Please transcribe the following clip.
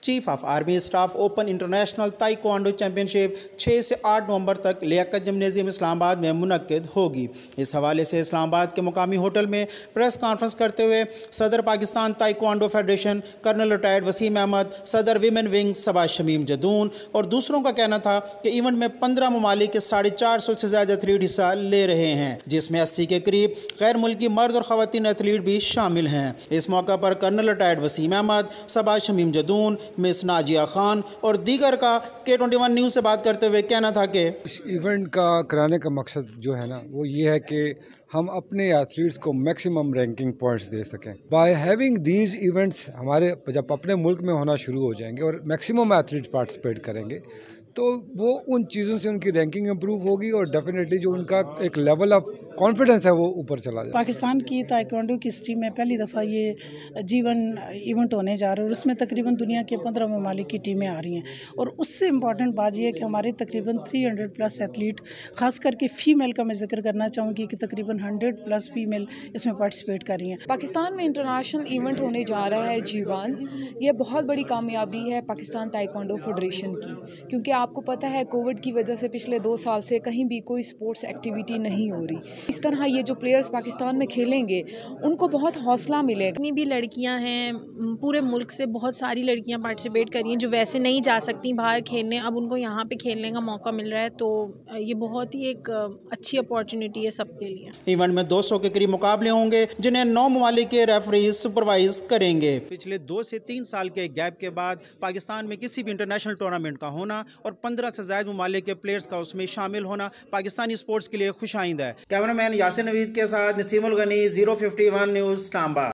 Chief of army staff open international taekwondo champion شپ چھ سے آٹھ نومبر تک لیاقت جمنیزیم اسلام آباد میں منعقد ہوگی۔ اس حوالے سے اسلام آباد کے مقامی ہوٹل میں پریس کانفرنس کرتے ہوئے صدر Pakistan taekwondo federation colonel retired Waseem Ahmed, صدر ویمن ونگ سبا شمیم جدون اور دوسروں کا کہنا تھا کہ ایونٹ میں پندرہ ممالک کے ساڑھے چار سو سے زیادہ ایتھلیٹ حصہ لے رہے ہیں، جس میں اسی کے قریب غیر ملکی مرد اور خواتین ایتھلیٹ بھی شامل ہیں۔ اس موقع پر colonel retired Waseem Ahmed, Saba Shamim Jadoon miss Najia Khan اور دیگر کا کے ٹونٹی ون نیوز سے بات کرتے ہوئے کہنا تھا کہ اس ایونٹ کا کرانے کا مقصد جو ہے نا، وہ یہ ہے کہ ہم اپنے ایتھلیٹس کو میکسیمم رینکنگ پوائنٹس دے سکیں۔ بائی ہیونگ دیز ایونٹس ہمارے جب اپنے ملک میں ہونا شروع ہو جائیں گے اور میکسیمم ایتھلیٹس پارٹیسپیٹ کریں گے تو وہ ان چیزوں سے ان کی رینکنگ امپروو ہوگی اور ڈیفینیٹلی جو ان کا ایک لیول آف کانفیڈنس ہے وہ اوپر چلا جائے پاکستان کی تائیکوانڈو کی ہسٹری میں پہلی دفعہ یہ جیون ایونٹ ہونے جا رہا ہے اور اس میں تقریباً دنیا کے پندرہ ممالک کی ٹیمیں آ رہی ہیں۔ اور اس سے امپورٹنٹ بات یہ ہے کہ ہمارے تقریباً تھری ہنڈریڈ پلس ایتھلیٹ خاص کر کے فیمیل کا میں ذکر کرنا چاہوں گی کہ تقریباً ہنڈریڈ پلس فیمیل اس میں پارٹیسپیٹ کر رہی ہیں۔ پاکستان میں انٹرنیشنل ایونٹ ہونے جا رہا ہے جیوان یہ بہت بڑی کامیابی ہے پاکستان تائیکوانڈو فیڈریشن کی کیونکہ آپ کو پتہ ہے کووڈ کی وجہ سے پچھلے دو سال سے کہیں بھی کوئی سپورٹس ایکٹیویٹی نہیں ہو رہی۔ اس طرح یہ جو پلیئرز پاکستان میں کھیلیں گے ان کو بہت حوصلہ ملے گا۔ جتنی بھی لڑکیاں ہیں پورے ملک سے بہت ساری لڑکیاں پارٹیسپیٹ کر رہی ہیں جو ویسے نہیں جا سکتی باہر کھیلنے۔ اب ان کو یہاں پہ کھیلنے کا موقع مل رہا ہے تو یہ بہت ہی ایک اچھی اپارچونیٹی ہے سب کے لیے۔ ایونٹ میں دو سو کے قریب مقابلے ہوں گے جنہیں نو ممالک کے ریفریز سپروائز کریں گے۔ پچھلے دو سے تین سال کے گیپ کے بعد پاکستان میں کسی بھی انٹرنیشنل ٹورنامنٹ کا ہونا اور پندرہ سے زائد ممالک کے پلیئرز کا اس میں شامل ہونا پاکستانی سپورٹس کے لیے خوش آئند ہے۔ کیمرہ مین یاسر نوید کے ساتھ Naseem Alghani zero fifty one news ٹامبا